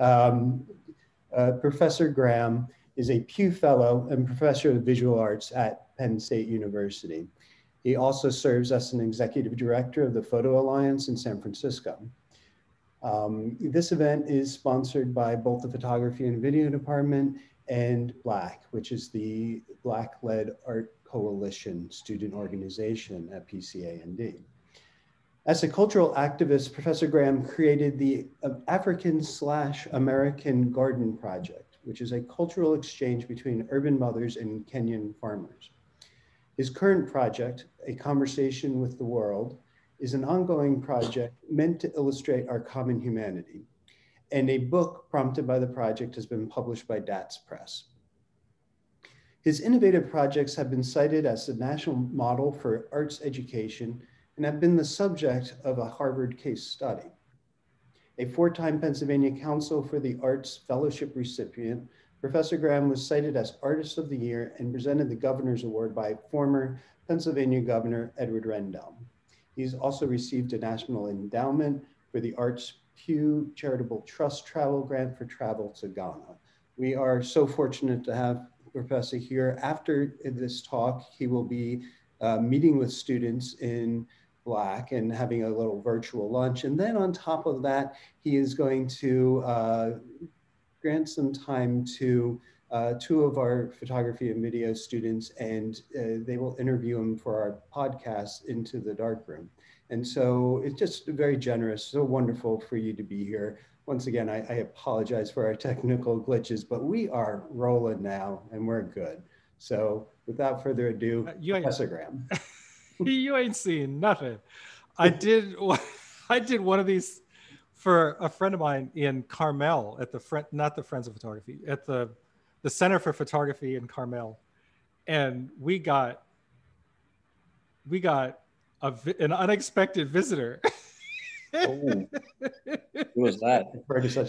Um, uh, Professor Graham is a Pew Fellow and Professor of Visual Arts at Penn State University. He also serves as an Executive Director of the Photo Alliance in San Francisco. Um, this event is sponsored by both the Photography and Video Department and BLAC, which is the Black-led Art Coalition student organization at PCA&D. As a cultural activist, Professor Graham created the uh, African slash American Garden Project, which is a cultural exchange between urban mothers and Kenyan farmers. His current project, A Conversation with the World, is an ongoing project meant to illustrate our common humanity. And a book prompted by the project has been published by DATS Press. His innovative projects have been cited as the national model for arts education and have been the subject of a Harvard case study. A four-time Pennsylvania Council for the Arts Fellowship recipient, Professor Graham was cited as Artist of the Year and presented the Governor's Award by former Pennsylvania Governor Edward Rendell. He's also received a National Endowment for the Arts Pew Charitable Trust Travel Grant for travel to Ghana. We are so fortunate to have Professor here. After this talk, he will be uh, meeting with students in BLAC and having a little virtual lunch. And then on top of that, he is going to uh, grant some time to uh, two of our photography and video students, and uh, they will interview him for our podcast, Into the Darkroom. And so it's just very generous, so wonderful for you to be here. Once again, I, I apologize for our technical glitches, but we are rolling now and we're good. So without further ado, uh, you Professor Graham. you ain't seen nothing. I did I did one of these for a friend of mine in Carmel at the friend not the Friends of Photography at the the Center for Photography in Carmel, and we got we got a, an unexpected visitor. oh, who was that?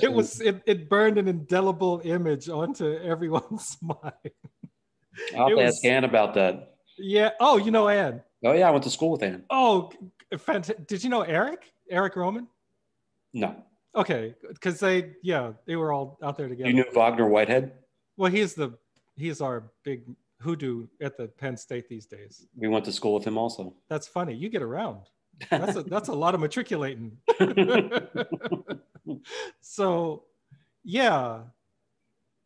It was it, it burned an indelible image onto everyone's mind. I'll have to ask Ann about that. Yeah. Oh, you know Ann. Oh yeah, I went to school with Ann. Oh, fantastic! Did you know Eric? Eric Roman? No. Okay, because they yeah they were all out there together. You knew Wagner Whitehead? Well, he's the he's our big hoodoo at the Penn State these days. We went to school with him also. That's funny. You get around. That's a that's a lot of matriculating. so, yeah.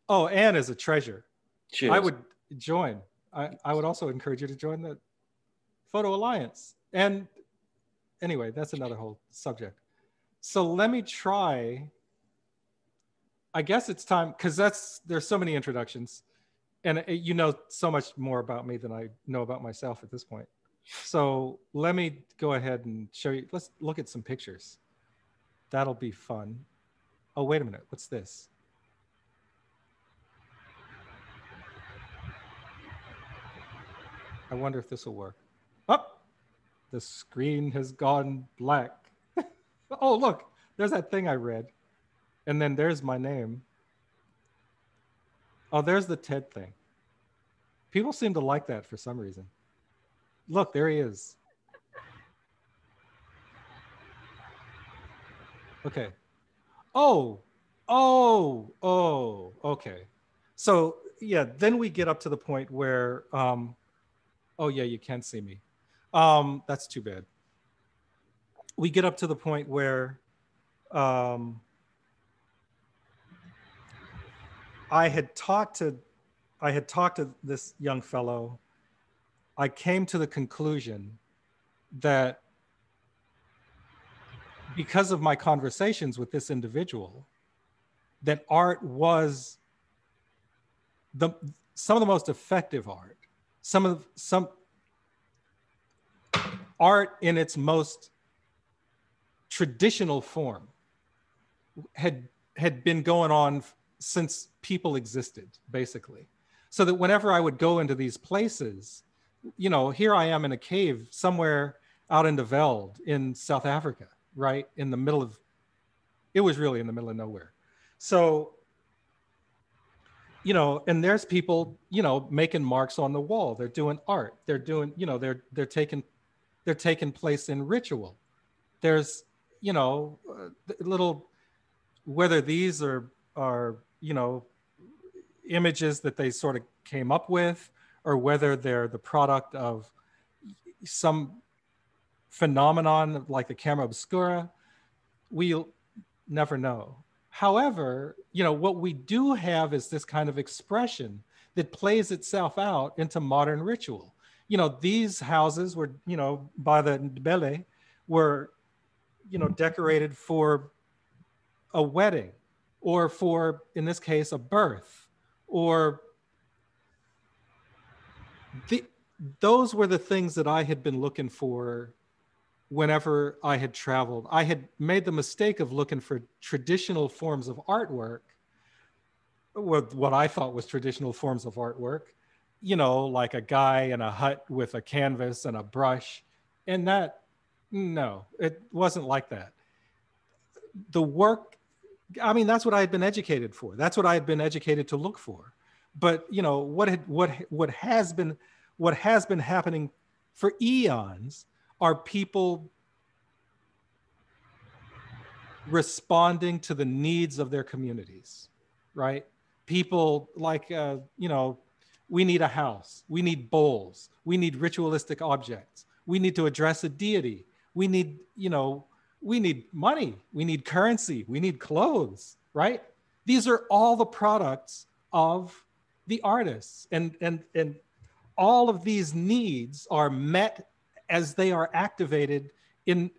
Oh, Anne is a treasure. Cheers. I would join. I, I would also encourage you to join the Photo Alliance. And anyway, that's another whole subject. So let me try. I guess it's time because that's there's so many introductions, and it, you know so much more about me than I know about myself at this point. So let me go ahead and show you. Let's look at some pictures. That'll be fun. Oh, wait a minute. What's this? I wonder if this will work. Up. Oh, the screen has gone black. oh, look, there's that thing I read. And then there's my name. Oh, there's the TED thing. People seem to like that for some reason. Look, there he is. Okay. Oh, oh, oh, okay. So, yeah, then we get up to the point where, um, oh, yeah, you can't see me. Um, that's too bad. We get up to the point where um, I had talked to I had talked to this young fellow. I came to the conclusion that because of my conversations with this individual, that art was the some of the most effective art, some of some art in its most traditional form had had been going on since people existed basically. So that whenever i would go into these places you know here i am in a cave somewhere out in the veld in south africa right? In the middle of it was really in the middle of nowhere. So you know and there's people you know making marks on the wall. They're doing art. They're doing you know they're they're taking they're taking place in ritual. There's, you know, uh, little, whether these are are you know images that they sort of came up with or whether they're the product of some phenomenon like the camera obscura we'll never know however you know what we do have is this kind of expression that plays itself out into modern ritual. You know these houses were you know by the Ndebele were you know decorated for a wedding or for in this case a birth or the, those were the things that I had been looking for whenever I had traveled. I had made the mistake of looking for traditional forms of artwork, with what I thought was traditional forms of artwork, you know, like a guy in a hut with a canvas and a brush. And that, no, it wasn't like that. The work, I mean, that's what I had been educated for. That's what I had been educated to look for. But you know, what had what what has been what has been happening for eons are people responding to the needs of their communities, right? People like, uh, you know, we need a house, we need bowls, we need ritualistic objects, we need to address a deity, we need, you know, we need money, we need currency, we need clothes, right? These are all the products of the artists, and and and all of these needs are met as they are activated in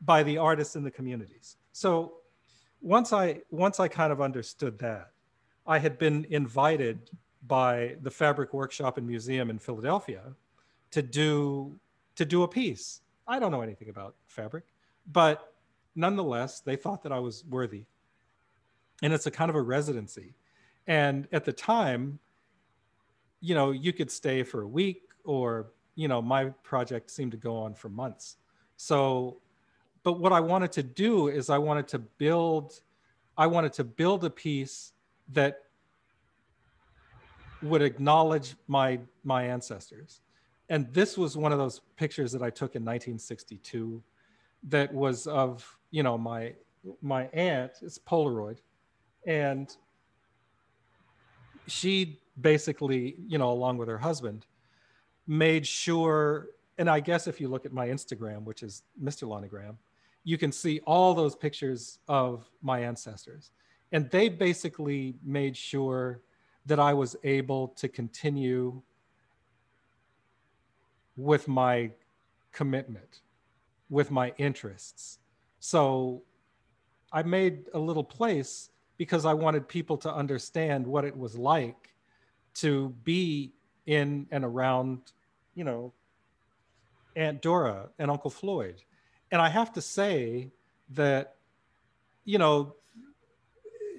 by the artists in the communities. So once I once I kind of understood that, I had been invited by the Fabric Workshop and Museum in Philadelphia to do to do a piece. I don't know anything about fabric, but nonetheless, they thought that I was worthy. And it's a kind of a residency. And at the time, you know, you could stay for a week or you know, my project seemed to go on for months. So, but what I wanted to do is I wanted to build, I wanted to build a piece that would acknowledge my my ancestors. And this was one of those pictures that I took in 1962 that was of, you know, my my aunt, it's Polaroid. And she basically, you know, along with her husband, made sure, and I guess if you look at my Instagram, which is Mr. Lonniegram, you can see all those pictures of my ancestors. And they basically made sure that I was able to continue with my commitment, with my interests. So I made a little place because I wanted people to understand what it was like to be in and around, you know, Aunt Dora and Uncle Floyd. And I have to say that, you know,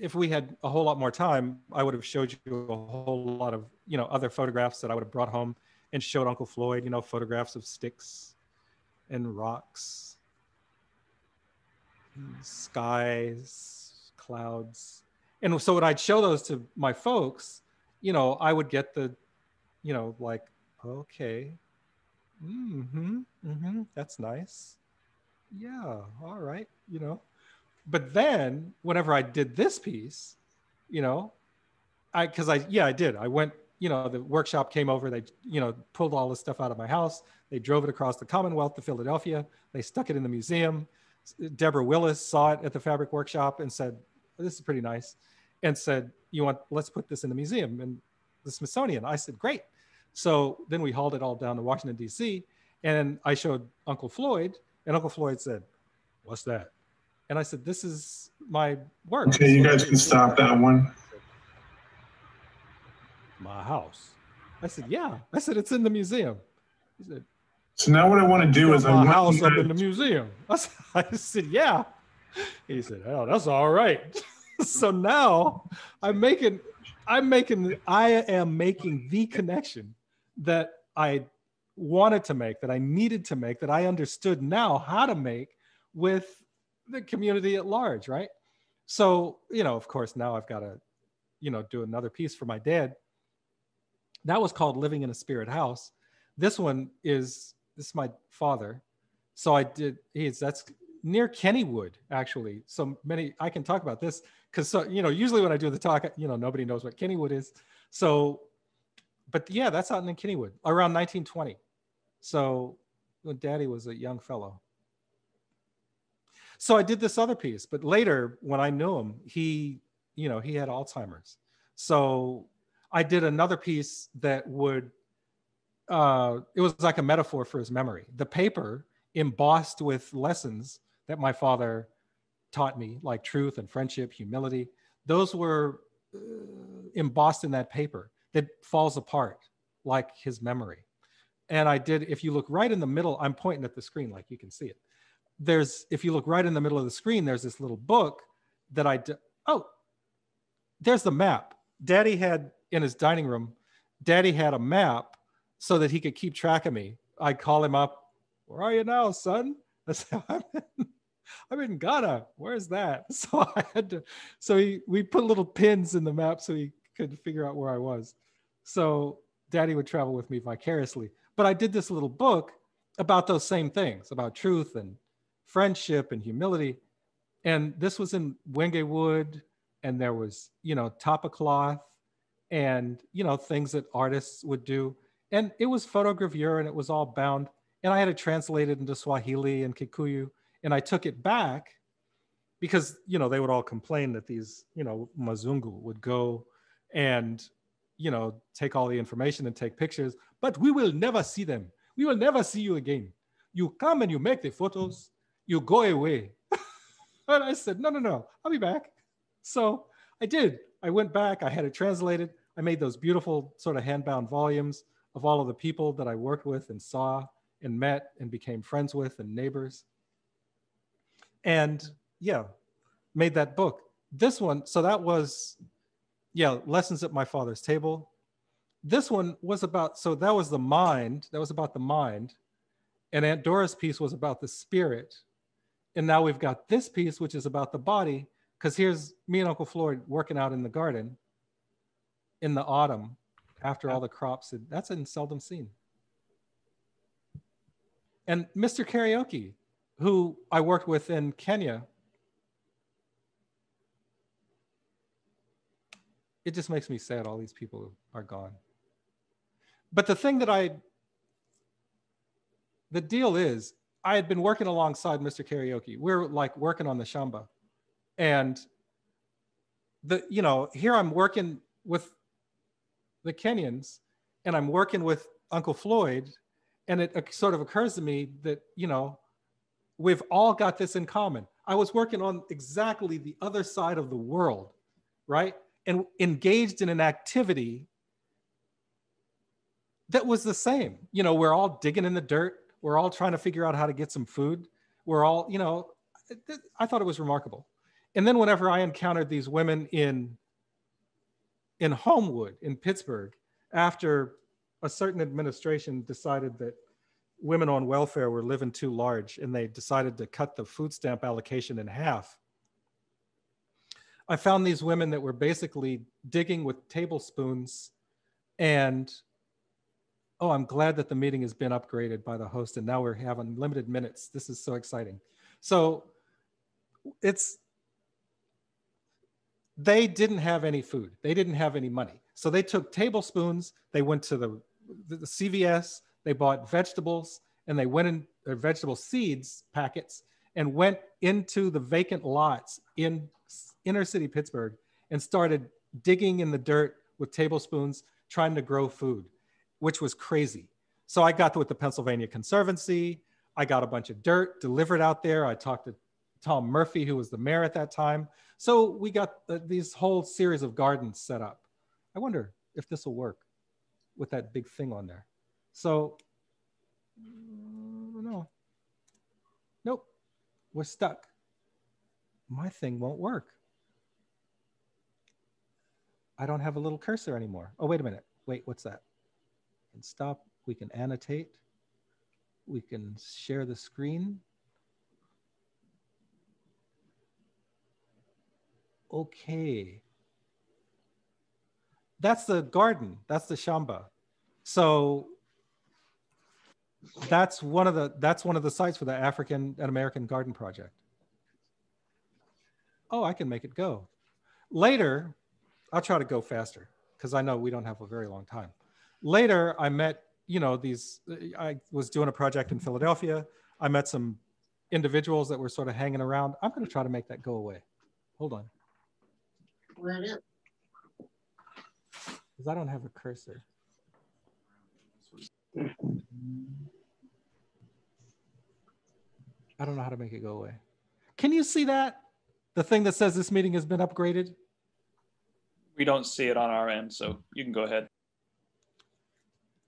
if we had a whole lot more time, I would have showed you a whole lot of, you know, other photographs that I would have brought home and showed Uncle Floyd, you know, photographs of sticks and rocks, and skies, clouds. And so when I'd show those to my folks, you know, I would get the you know, like, okay, mm-hmm, mm-hmm, that's nice. Yeah, all right, you know. But then whenever I did this piece, you know, I because I yeah, I did. I went, you know, the workshop came over, they, you know, pulled all this stuff out of my house. They drove it across the Commonwealth to Philadelphia. They stuck it in the museum. Deborah Willis saw it at the fabric workshop and said, This is pretty nice. And said, You want, let's put this in the museum and the Smithsonian. I said, Great. So then we hauled it all down to Washington, D.C. And I showed Uncle Floyd, and Uncle Floyd said, What's that? And I said, This is my work. Okay, you guys can stop that one. My house. I said, Yeah. I said, It's in the museum. He said, So now what I want to do is my I want house up in the museum. I said, I said, Yeah. He said, Oh, that's all right. so now I'm making, I'm making, I am making the connection that I wanted to make, that I needed to make, that I understood now how to make with the community at large, right? So, you know, of course, now I've got to, you know, do another piece for my dad. That was called Living in a Spirit House. This one is this is my father. So I did he's that's near Kennywood, actually. So many I can talk about this because so you know usually when I do the talk, you know nobody knows what Kennywood is. So, but yeah, that's out in Kennywood around 1920. So when Daddy was a young fellow. So I did this other piece, but later when I knew him, he, you know, he had Alzheimer's. So I did another piece that would, uh, it was like a metaphor for his memory. The paper embossed with lessons that my father taught me, like truth and friendship, humility. Those were uh, embossed in that paper that falls apart like his memory. And I did, if you look right in the middle, I'm pointing at the screen like you can see it. There's, if you look right in the middle of the screen, there's this little book that I did. Oh, there's the map. Daddy had in his dining room, Daddy had a map so that he could keep track of me. I'd call him up, Where are you now, son? I'm in, I'm in Ghana. Where's that? So I had to, so he, we put little pins in the map so he could figure out where I was. So Daddy would travel with me vicariously. But I did this little book about those same things about truth and friendship and humility. And this was in Wenge wood, and there was, you know, tapa cloth and, you know, things that artists would do. And it was photogravure and it was all bound. And I had it translated into Swahili and Kikuyu. And I took it back because, you know, they would all complain that these, you know, Mazungu would go and you know, take all the information and take pictures, but we will never see them. We will never see you again. You come and you make the photos, you go away. and I said, no, no, no, I'll be back. So I did. I went back, I had it translated. I made those beautiful sort of handbound volumes of all of the people that I worked with and saw and met and became friends with and neighbors. And yeah, made that book. This one, so that was yeah, lessons at my father's table. This one was about, so that was the mind, that was about the mind. And Aunt Dora's piece was about the spirit. And now we've got this piece, which is about the body, because here's me and Uncle Floyd working out in the garden in the autumn after all the crops. That's in seldom seen. And Mr. Kariuki, who I worked with in Kenya, it just makes me sad all these people are gone. But the thing that I, the deal is, I had been working alongside Mr. Kariuki. We're like working on the Shamba. And the, you know, here I'm working with the Kenyans and I'm working with Uncle Floyd. And it sort of occurs to me that, you know, we've all got this in common. I was working on exactly the other side of the world, right? And engaged in an activity that was the same. You know, we're all digging in the dirt. We're all trying to figure out how to get some food. We're all, you know, I thought it was remarkable. And then whenever I encountered these women in in Homewood in Pittsburgh, after a certain administration decided that women on welfare were living too large and they decided to cut the food stamp allocation in half I found these women that were basically digging with tablespoons and oh, I'm glad that the meeting has been upgraded by the host and now we're having limited minutes. This is so exciting. So it's, they didn't have any food. They didn't have any money. So they took tablespoons, they went to the, the CVS, they bought vegetables and they went in their vegetable seeds packets and went into the vacant lots in inner city Pittsburgh and started digging in the dirt with tablespoons trying to grow food, which was crazy. So I got with the Pennsylvania Conservancy. I got a bunch of dirt delivered out there. I talked to Tom Murphy, who was the mayor at that time. So we got the, these whole series of gardens set up. I wonder if this will work with that big thing on there. So, mm, no. Nope, we're stuck. My thing won't work. I don't have a little cursor anymore. Oh, wait a minute. Wait, what's that? We can stop. We can annotate. We can share the screen. Okay. That's the garden. That's the shamba. So that's one of the that's one of the sites for the African and American Garden Project. Oh, I can make it go. later, I'll try to go faster because I know we don't have a very long time. Later, I met, you know, these, I was doing a project in Philadelphia. I met some individuals that were sort of hanging around. I'm going to try to make that go away. Hold on. Because I don't have a cursor. I don't know how to make it go away. Can you see that? The thing that says this meeting has been upgraded? We don't see it on our end, so you can go ahead.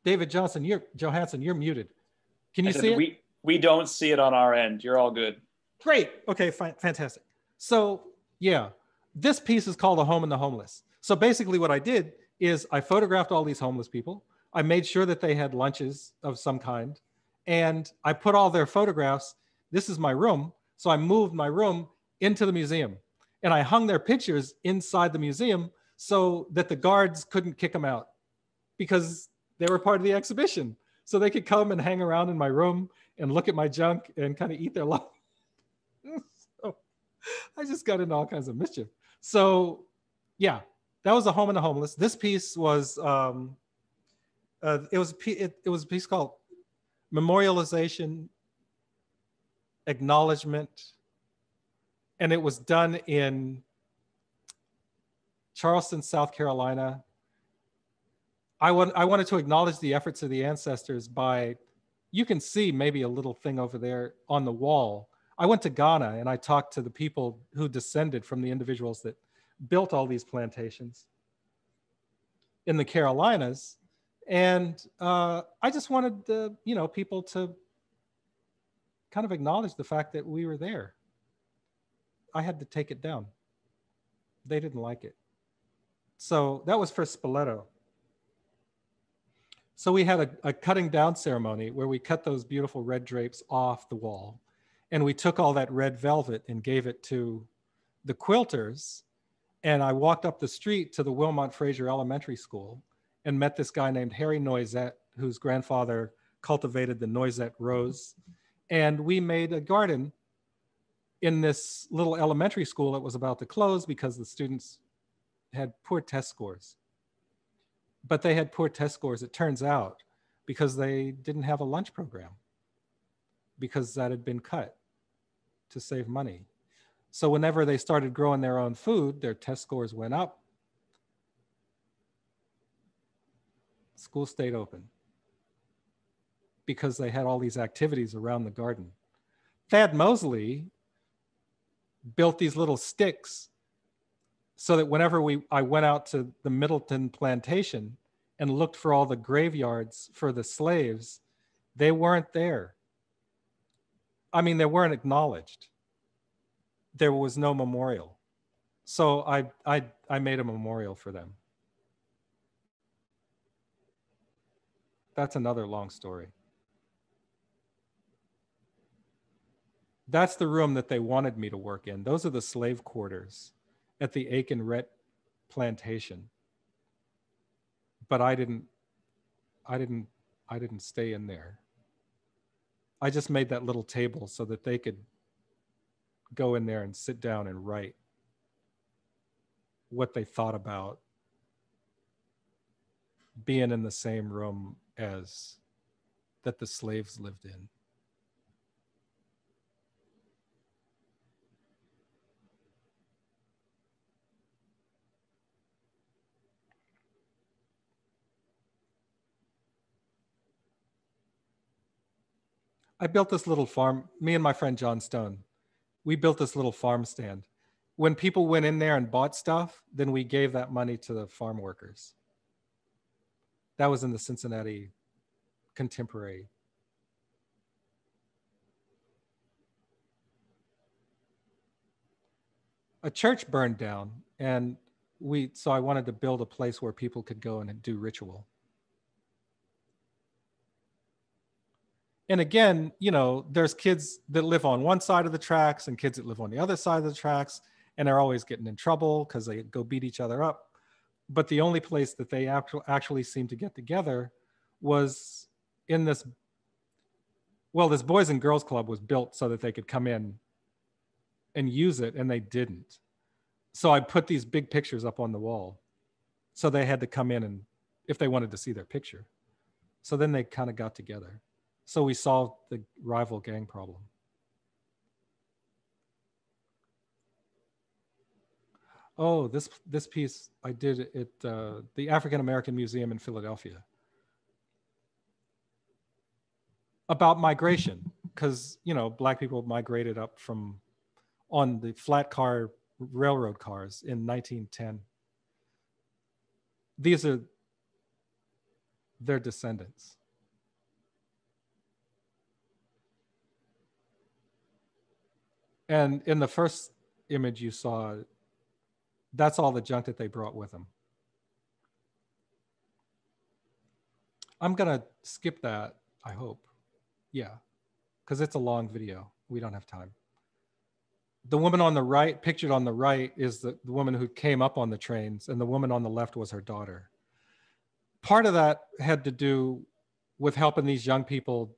David Johnson, you're Johansson, you're muted. Can you see it? We, we don't see it on our end. You're all good. Great. Okay, fine, fantastic. So yeah, this piece is called A Home in the Homeless. So basically what I did is I photographed all these homeless people. I made sure that they had lunches of some kind. And I put all their photographs. This is my room. So I moved my room into the museum and I hung their pictures inside the museum so that the guards couldn't kick them out because they were part of the exhibition. So they could come and hang around in my room and look at my junk and kind of eat their lunch. so I just got into all kinds of mischief. So yeah, that was a home and the homeless. This piece was um, uh, it was it, it was a piece called memorialization, acknowledgement, and it was done in Charleston, South Carolina. I, want, I wanted to acknowledge the efforts of the ancestors by, you can see maybe a little thing over there on the wall. I went to Ghana and I talked to the people who descended from the individuals that built all these plantations in the Carolinas. And uh, I just wanted the, you know, people to kind of acknowledge the fact that we were there. I had to take it down. They didn't like it. So that was for Spoleto. So we had a, a, cutting down ceremony where we cut those beautiful red drapes off the wall. And we took all that red velvet and gave it to the quilters. And I walked up the street to the Wilmot Fraser Elementary School and met this guy named Harry Noisette, whose grandfather cultivated the Noisette rose. And we made a garden in this little elementary school that was about to close because the students had poor test scores. But they had poor test scores, it turns out, because they didn't have a lunch program, because that had been cut to save money. So whenever they started growing their own food, their test scores went up. School stayed open because they had all these activities around the garden. Thad Mosley built these little sticks so that whenever we I went out to the Middleton plantation and looked for all the graveyards for the slaves, they weren't there. I mean, they weren't acknowledged. There was no memorial. So I, I, I made a memorial for them. That's another long story. That's the room that they wanted me to work in. Those are the slave quarters at the Aiken Rhett plantation. But I didn't, I didn't, I didn't stay in there. I just made that little table so that they could go in there and sit down and write what they thought about being in the same room as that the slaves lived in. I built this little farm, me and my friend John Stone, we built this little farm stand. When people went in there and bought stuff, then we gave that money to the farm workers. That was in the Cincinnati contemporary. A church burned down and we so I wanted to build a place where people could go and do ritual. And again, you know, there's kids that live on one side of the tracks and kids that live on the other side of the tracks, and they're always getting in trouble because they go beat each other up. But the only place that they actually actually seemed to get together was in this. Well, this boys and girls club was built so that they could come in and use it, and they didn't. so I put these big pictures up on the wall. So they had to come in and if they wanted to see their picture. So then they kind of got together. So we solved the rival gang problem. Oh, this this piece I did at uh, the African American Museum in Philadelphia about migration, because you know black people migrated up from on the flat car railroad cars in 1910. These are their descendants. And in the first image you saw, that's all the junk that they brought with them. I'm gonna skip that, I hope. Yeah, because it's a long video. We don't have time. The woman on the right, pictured on the right, is the, the woman who came up on the trains, and the woman on the left was her daughter. Part of that had to do with helping these young people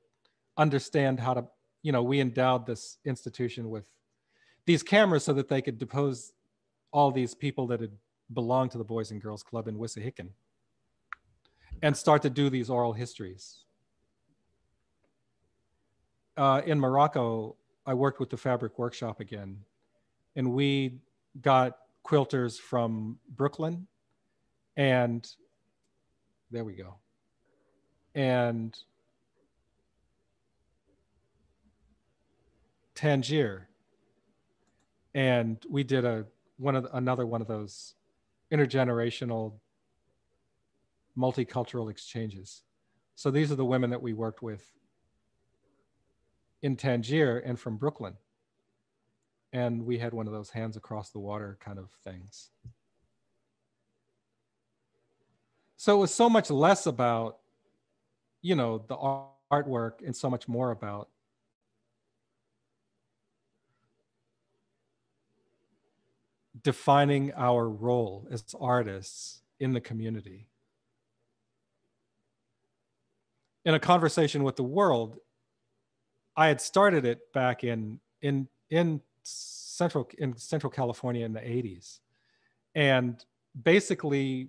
understand how to, you know, we endowed this institution with these cameras so that they could depose all these people that had belonged to the Boys and Girls Club in Wissahickon and start to do these oral histories. Uh, in Morocco, I worked with the Fabric Workshop again, and we got quilters from Brooklyn, and there we go, and Tangier, and we did a one of the, another one of those intergenerational multicultural exchanges. So these are the women that we worked with in Tangier and from Brooklyn. And we had one of those hands across the water kind of things. So it was so much less about, you know, the artwork and so much more about defining our role as artists in the community. In a conversation with the world, I had started it back in in in central in central California in the 80s. And basically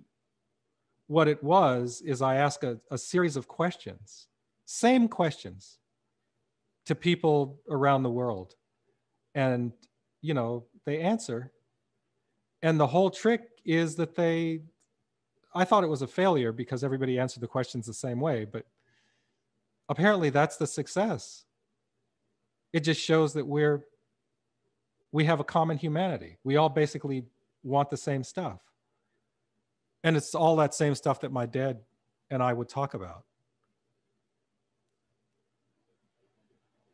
what it was is I asked a, a series of questions, same questions to people around the world. And you know, they answer and the whole trick is that they i thought it was a failure because everybody answered the questions the same way but apparently that's the success. It just shows that we're we have a common humanity. We all basically want the same stuff. And it's all that same stuff that my dad and i would talk about.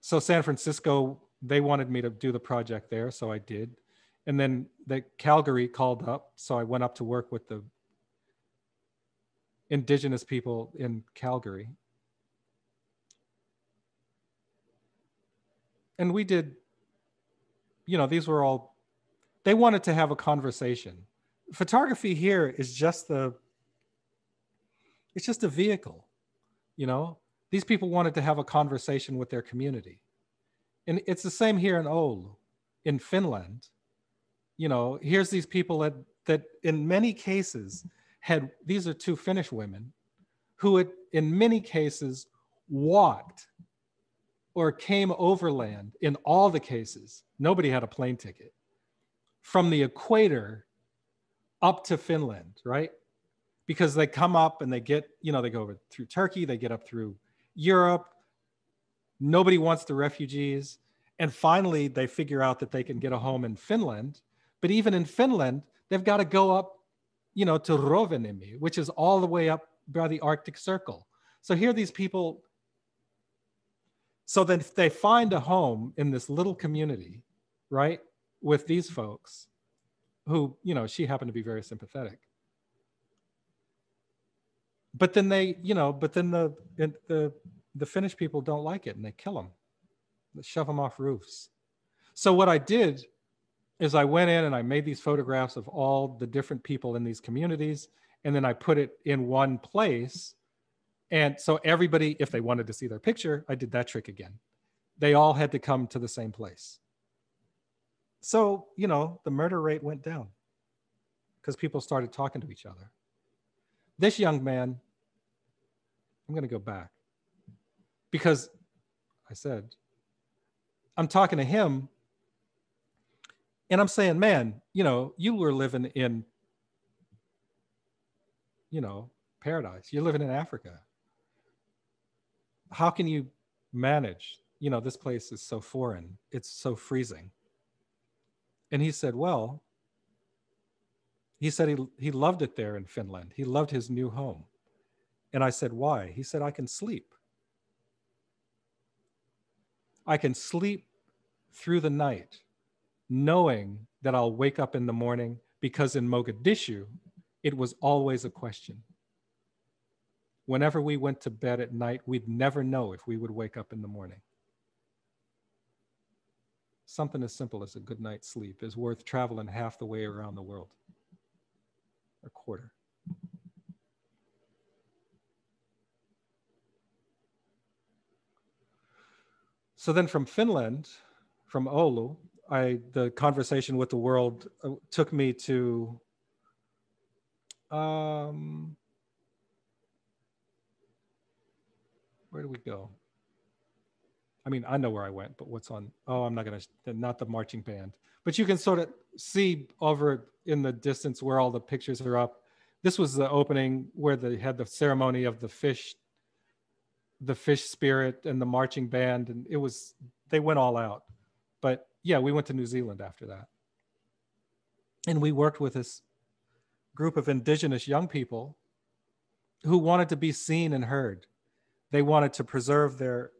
So san francisco they wanted me to do the project there so i did and then the Calgary called up, so I went up to work with the indigenous people in Calgary. And we did, you know, these were all, they wanted to have a conversation. Photography here is just the, it's just a vehicle, you know? These people wanted to have a conversation with their community. And it's the same here in Oulu, in Finland you know, here's these people that that in many cases had these are two Finnish women who had in many cases walked or came overland in all the cases. Nobody had a plane ticket from the equator up to Finland, right? Because they come up and they get, you know, they go over through Turkey, they get up through Europe. Nobody wants the refugees. And finally, they figure out that they can get a home in Finland but even in Finland, they've got to go up, you know, to Rovaniemi, which is all the way up by the Arctic Circle. So here these people, so then they find a home in this little community, right, with these folks who, you know, she happened to be very sympathetic. But then they, you know, but then the the the Finnish people don't like it and they kill them, they shove them off roofs. So what I did is I went in and I made these photographs of all the different people in these communities, and then I put it in one place. And so everybody, if they wanted to see their picture, I did that trick again. They all had to come to the same place. So, you know, the murder rate went down. because people started talking to each other. This young man, I'm going to go back because I said, I'm talking to him and I'm saying, man, you know, you were living in, you know, paradise. You're living in Africa. How can you manage? You know, this place is so foreign, it's so freezing. And he said, well, he said he, he loved it there in Finland. He loved his new home. And I said, why? He said, I can sleep. I can sleep through the night knowing that I'll wake up in the morning because in Mogadishu, it was always a question. Whenever we went to bed at night, we'd never know if we would wake up in the morning. Something as simple as a good night's sleep is worth traveling half the way around the world, a quarter. So then from Finland, from Oulu, I the conversation with the world uh, took me to um, where do we go? I mean, I know where I went, but what's on? Oh, I'm not gonna not the marching band, but you can sort of see over in the distance where all the pictures are up. This was the opening where they had the ceremony of the fish, the fish spirit and the marching band, and it was they went all out. But yeah, we went to New Zealand after that. And we worked with this group of indigenous young people who wanted to be seen and heard. They wanted to preserve their,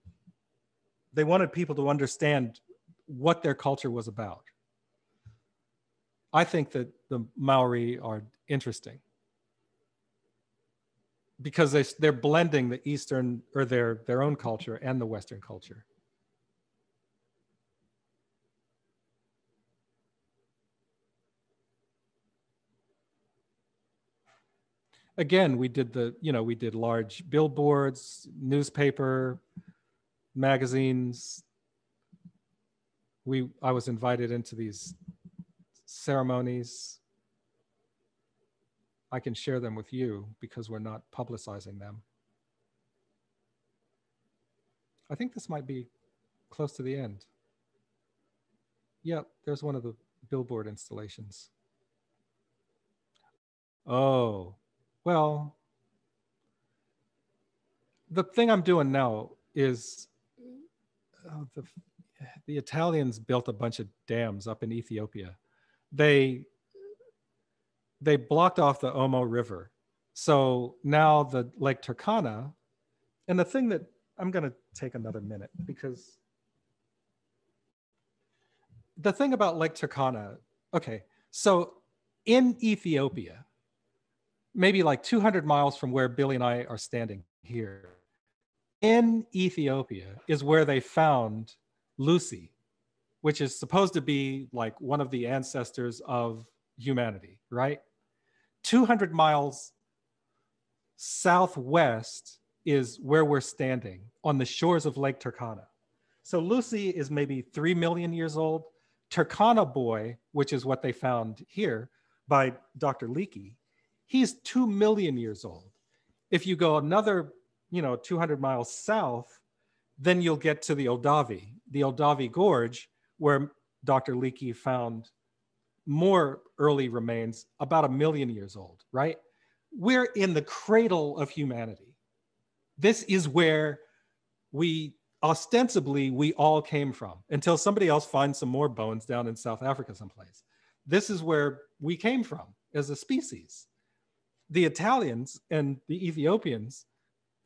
they wanted people to understand what their culture was about. I think that the Maori are interesting because they, they're blending the Eastern or their, their own culture and the Western culture. Again, we did the, you know, we did large billboards, newspaper, magazines. We, I was invited into these ceremonies. I can share them with you because we're not publicizing them. I think this might be close to the end. Yep, there's one of the billboard installations. Oh, well, the thing I'm doing now is uh, the, the Italians built a bunch of dams up in Ethiopia. They they blocked off the Omo River. So now the Lake Turkana, and the thing that I'm going to take another minute because the thing about Lake Turkana, okay, so in Ethiopia, maybe like 200 miles from where Billy and I are standing here. In Ethiopia is where they found Lucy, which is supposed to be like one of the ancestors of humanity, right? 200 miles southwest is where we're standing on the shores of Lake Turkana. So Lucy is maybe 3 million years old. Turkana Boy, which is what they found here by Dr. Leakey, He's 2 million years old. If you go another, you know, 200 miles south, then you'll get to the Olduvai, the Olduvai Gorge, where Dr. Leakey found more early remains about a million years old, right? We're in the cradle of humanity. This is where we ostensibly we all came from until somebody else finds some more bones down in South Africa someplace. This is where we came from as a species the Italians and the Ethiopians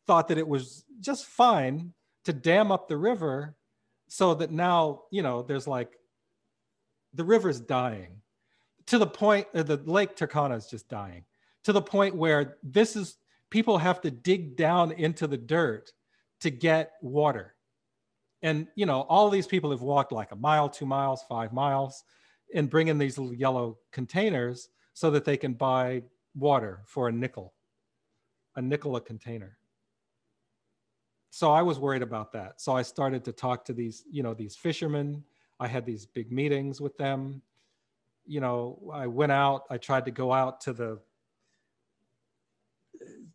thought that it was just fine to dam up the river so that now, you know, there's like the river's dying to the point uh, the lake Turkana is just dying to the point where this is people have to dig down into the dirt to get water. And you know, all these people have walked like a mile, two miles, five miles, and bring in these little yellow containers so that they can buy water for a nickel, a nickel a container. So I was worried about that. So I started to talk to these, you know, these fishermen. I had these big meetings with them. you know, I went out, I tried to go out to the,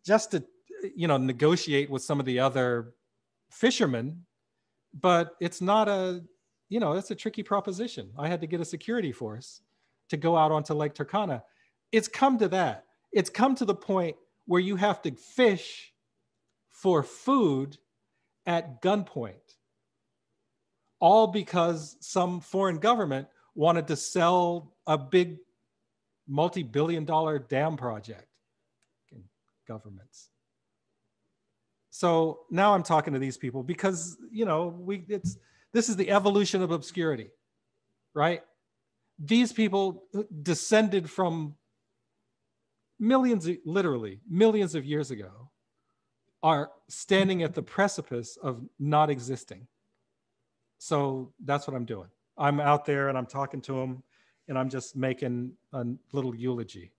just to, you know, negotiate with some of the other fishermen, but it's not a, you know, it's a tricky proposition. I had to get a security force to go out onto Lake Turkana. It's come to that. It's come to the point where you have to fish for food at gunpoint, all because some foreign government wanted to sell a big multi billion dollar dam project. Governments. So now I'm talking to these people because, you know, we, it's, this is the evolution of obscurity, right? These people descended from millions, literally millions of years ago, are standing at the precipice of not existing. So that's what I'm doing. I'm out there and I'm talking to them and I'm just making a little eulogy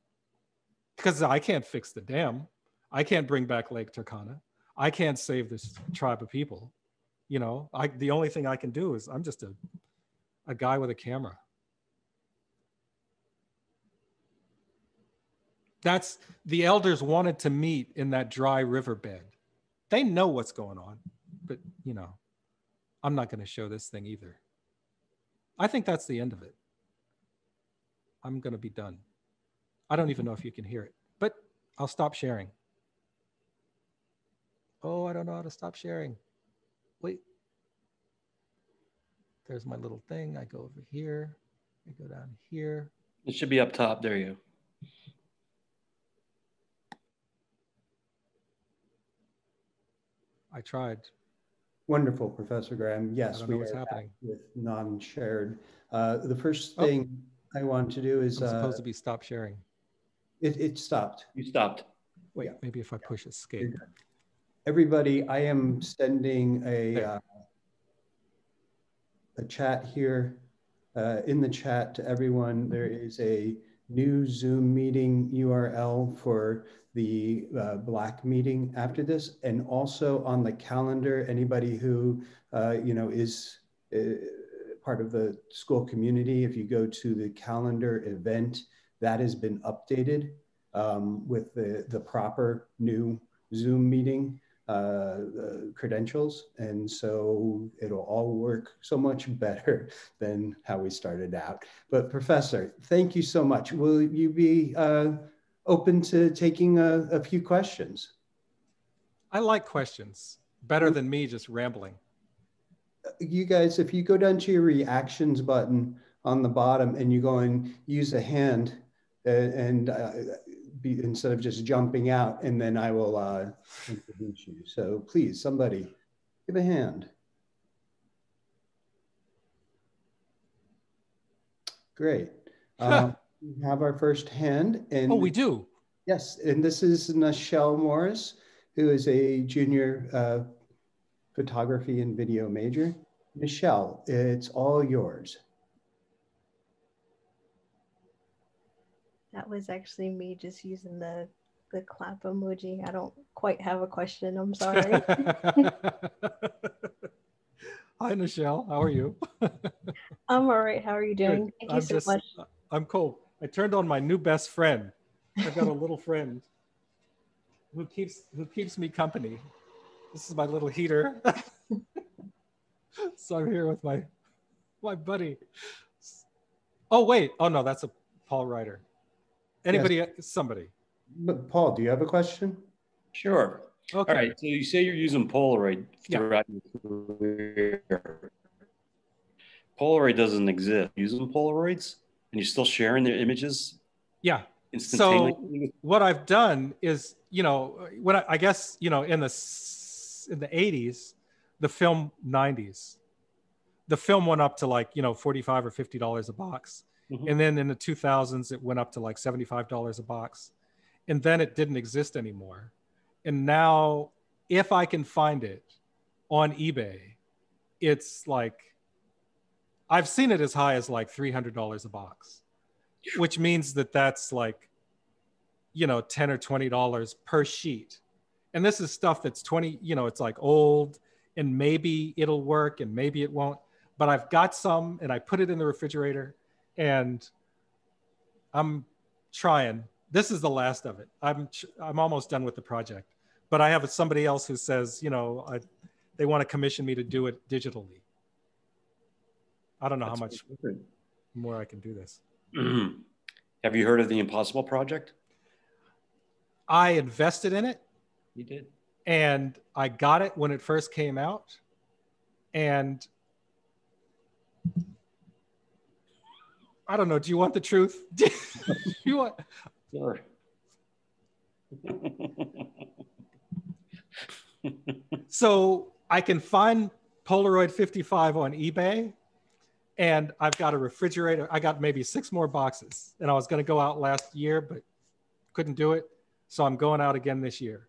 because I can't fix the dam. I can't bring back Lake Turkana. I can't save this tribe of people. You know, I, the only thing I can do is I'm just a, a guy with a camera. That's the elders wanted to meet in that dry riverbed. They know what's going on, but you know, I'm not going to show this thing either. I think that's the end of it. I'm going to be done. I don't even know if you can hear it, but I'll stop sharing. Oh, I don't know how to stop sharing. Wait. There's my little thing. I go over here. I go down here. It should be up top. There you I tried. Wonderful, Professor Graham. Yes, we what's happening with non-shared. Uh, the first oh. thing oh, I want to do is I'm supposed uh, to be stop sharing. It, it stopped. You stopped. Wait, yeah. maybe if I push escape. Everybody, I am sending a uh, a chat here. Uh, in the chat to everyone, there is a new Zoom meeting URL for the uh, BLAC meeting after this, and also on the calendar, anybody who uh, you know is uh, part of the school community, if you go to the calendar event, that has been updated um, with the, the proper new Zoom meeting uh, credentials. And so it'll all work so much better than how we started out. But Professor, thank you so much. Will you be uh, open to taking a, a few questions? I like questions better than me just rambling. You guys, if you go down to your reactions button on the bottom and you go and use a hand and, and uh, be, instead of just jumping out, and then I will uh, introduce you. So please, somebody, give a hand. Great. Um, we have our first hand. And oh, we do. Yes, and this is Nichelle Morris, who is a junior uh, photography and video major. Michelle, it's all yours. That was actually me just using the the clap emoji. I don't quite have a question. I'm sorry. Hi, Nichelle. How are you? I'm all right. How are you doing? Good. Thank you I'm so just, much. Uh, I'm cool. I turned on my new best friend. I've got a little friend who keeps who keeps me company. This is my little heater. so I'm here with my my buddy. Oh wait. Oh no, that's a Paul Ryder. Anybody, yes. somebody. But Paul, do you have a question? Sure. Okay. All right. So you say you're using Polaroid throughout yeah. your career. Polaroid doesn't exist. Using Polaroids and you're still sharing their images? Yeah. So what I've done is, you know, when I, I guess, you know, in the in the 80s, the film 90s, the film went up to like, you know, 45 or 50 dollars a box. Mm-hmm. And then in the 2000s, it went up to like $75 a box. And then it didn't exist anymore. And now, if I can find it on eBay, it's like, I've seen it as high as like $300 a box, which means that that's like, you know, 10 or $20 per sheet. And this is stuff that's 20, you know, it's like old and maybe it'll work and maybe it won't. But I've got some and I put it in the refrigerator and I'm trying. This is the last of it. I'm I'm almost done with the project, but I have somebody else who says, you know, I, they want to commission me to do it digitally. I don't know That's how much more I can do this. Mm-hmm. Have you heard of the Impossible Project? I invested in it. You did. And I got it when it first came out. And I don't know. Do you want the truth? you want? Sure. so I can find Polaroid 55 on eBay, and I've got a refrigerator. I got maybe six more boxes, and I was going to go out last year, but couldn't do it. So I'm going out again this year,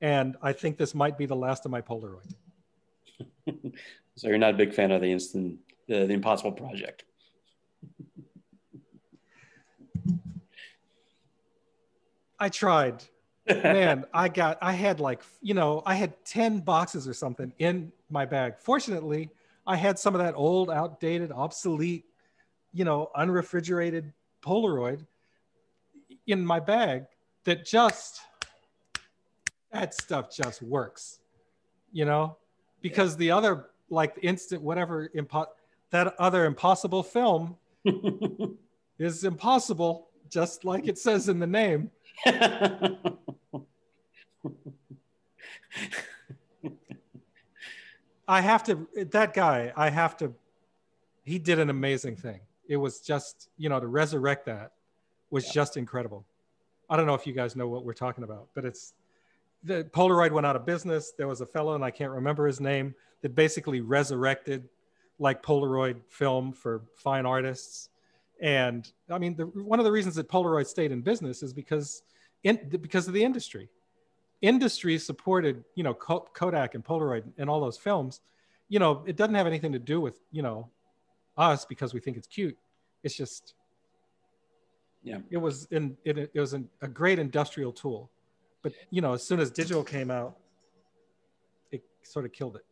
and I think this might be the last of my Polaroid. so you're not a big fan of the instant, uh, the Impossible Project. I tried. Man, I got I had like, you know, I had 10 boxes or something in my bag. Fortunately, I had some of that old, outdated, obsolete, you know, unrefrigerated Polaroid in my bag that just that stuff just works. You know, because the other like instant whatever impo- that other impossible film is impossible just like it says in the name I have to, that guy, I have to, he did an amazing thing. It was just, you know, to resurrect that was yeah. just incredible. I don't know if you guys know what we're talking about, but it's the Polaroid went out of business. There was a fellow, and I can't remember his name, that basically resurrected like Polaroid film for fine artists. And I mean, the, one of the reasons that Polaroid stayed in business is because in, because of the industry. Industry supported, you know, Kodak and Polaroid and all those films. You know, it doesn't have anything to do with, you know, us because we think it's cute. It's just, yeah, it was in it, it was an, a great industrial tool. But you know, as soon as digital came out, it sort of killed it.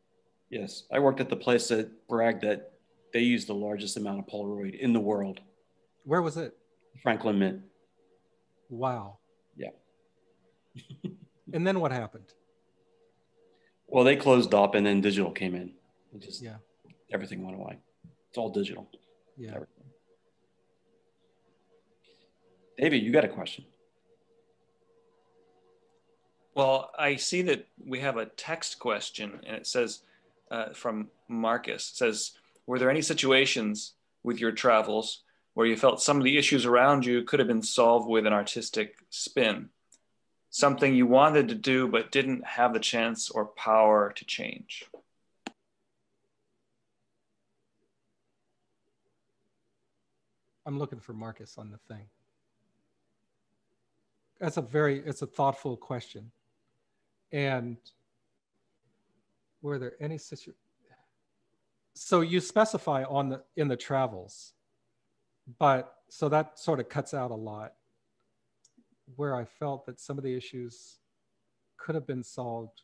Yes, I worked at the place that bragged that they used the largest amount of Polaroid in the world. Where was it? Franklin Mint. Wow. Yeah. and then what happened? Well, they closed up and then digital came in. It just yeah. everything went away. It's all digital. Yeah. Everything. David, you got a question. Well, I see that we have a text question and it says uh, from Marcus. It says, Were there any situations with your travels where you felt some of the issues around you could have been solved with an artistic spin, something you wanted to do but didn't have the chance or power to change. I'm looking for Marcus on the thing. That's a very, it's a thoughtful question. And were there any situations? So you specify on the, in the travels, but so that sort of cuts out a lot where I felt that some of the issues could have been solved.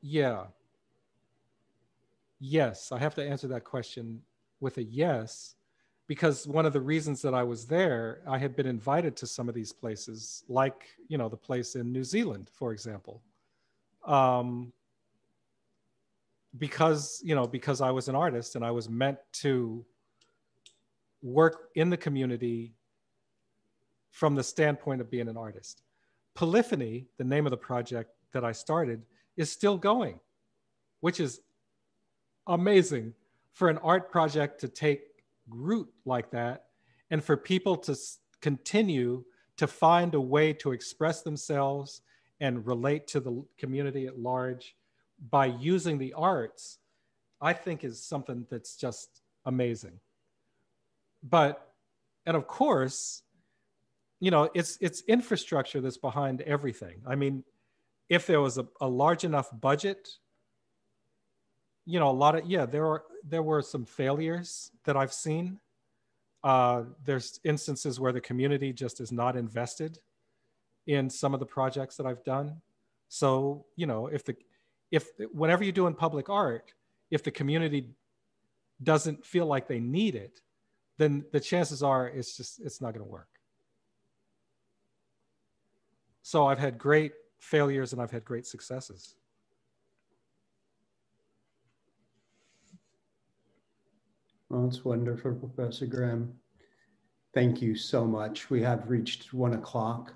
Yeah. Yes, I have to answer that question with a yes, because one of the reasons that I was there, I had been invited to some of these places, like, you know, the place in New Zealand, for example. Um, because you know because i was an artist and i was meant to work in the community from the standpoint of being an artist. Polyphony the name of the project that i started is still going which is amazing for an art project to take root like that and for people to continue to find a way to express themselves and relate to the community at large by using the arts, I think is something that's just amazing. But, and of course, you know, it's it's infrastructure that's behind everything. I mean, if there was a, a large enough budget, you know, a lot of yeah, there are there were some failures that I've seen. Uh, there's instances where the community just is not invested in some of the projects that I've done. So, you know, if the if whenever you do in public art, if the community doesn't feel like they need it, then the chances are it's just it's not going to work. So I've had great failures and I've had great successes. Well, it's wonderful, Professor Graham. Thank you so much. We have reached one o'clock,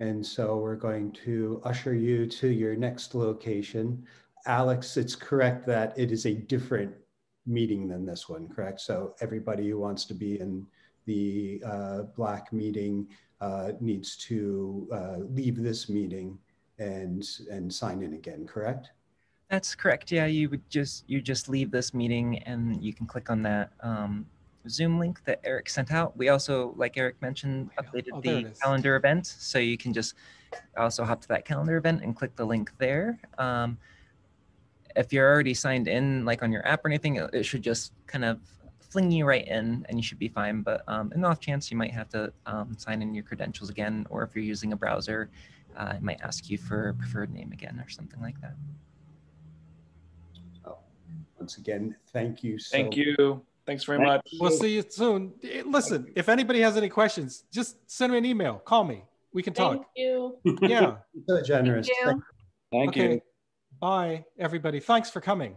and so we're going to usher you to your next location. Alex, it's correct that it is a different meeting than this one, correct? So everybody who wants to be in the uh, BLAC meeting uh, needs to uh, leave this meeting and and sign in again, correct? That's correct. Yeah, you would just you just leave this meeting and you can click on that um, Zoom link that Eric sent out. We also, like Eric mentioned, updated oh, the calendar event, so you can just also hop to that calendar event and click the link there. Um, if you're already signed in, like on your app or anything, it should just kind of fling you right in and you should be fine. But um, in the off chance, you might have to um, sign in your credentials again, or if you're using a browser, uh, it might ask you for a preferred name again or something like that. Oh, once again, thank you. So thank you. Thanks very much. We'll see you soon. Eh, listen, if anybody has any questions, just send me an email. Call me. We can talk. Thank you. Yeah. so generous. Thank you. Thank okay. you. Bye, everybody. Thanks for coming.